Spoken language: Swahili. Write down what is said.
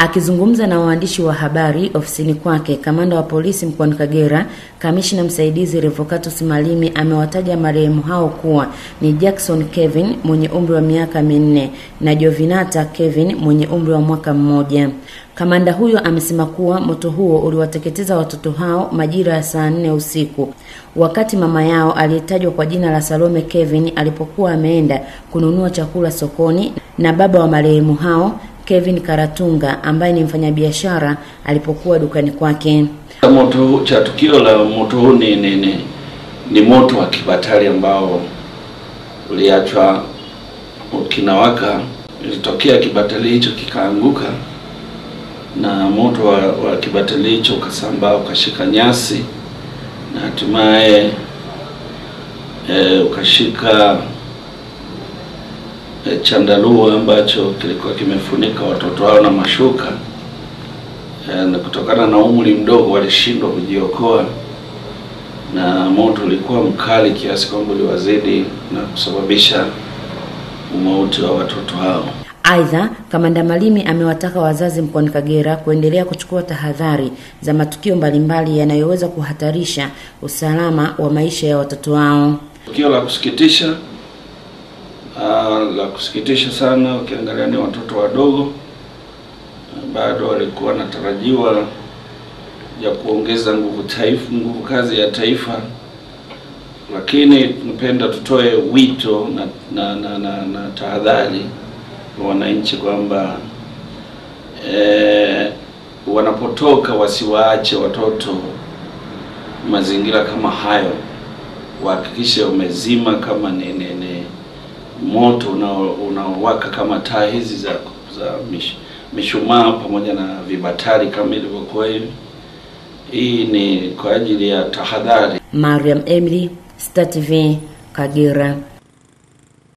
Akizungumza na waandishi wa habari ofisini kwake, kamanda wa polisi mkoani Kagera, kamishina msaidizi Revocatus Malimi amewataja marehemu hao kuwa ni Jackson Kevin mwenye umri wa miaka minne na Jovinata Kevin mwenye umri wa mwaka mmoja. Kamanda huyo amesema kuwa moto huo uliwateketeza watoto hao majira ya saa nne usiku wakati mama yao aliyetajwa kwa jina la Salome Kevin alipokuwa ameenda kununua chakula sokoni na baba wa marehemu hao Kevin Karatunga ambaye ni mfanyabiashara alipokuwa dukani kwake. Moto cha tukio la moto huu ni, ni, ni, ni moto wa kibatari ambao uliachwa ukinawaka. Ilitokea kibatari hicho kikaanguka na moto wa, wa kibatari hicho ukasambaa ukashika nyasi na hatimaye e, ukashika e, chandarua ambacho kilikuwa kimefunika watoto hao na mashuka e, na kutokana na umri mdogo walishindwa kujiokoa, na moto ulikuwa mkali kiasi kwamba uliwazidi na kusababisha umauti wa watoto hao. Aidha, kamanda Malimi amewataka wazazi mkoani Kagera kuendelea kuchukua tahadhari za matukio mbalimbali yanayoweza kuhatarisha usalama wa maisha ya watoto wao. Tukio la kusikitisha uh, la kusikitisha sana, ukiangalia ni watoto wadogo bado walikuwa wanatarajiwa ya kuongeza nguvu taifa, nguvu kazi ya taifa, lakini tunapenda tutoe wito na, na, na, na, na tahadhari kwa wananchi kwamba e, wanapotoka wasiwaache watoto mazingira kama hayo, wahakikishe wamezima kama ni, ni, ni moto unaowaka kama taa hizi za, za mish, mishumaa pamoja na vibatari kama ilivyokuwa hivi. Hii ni kwa ajili ya tahadhari. Mariam Emily, Star TV, Kagera.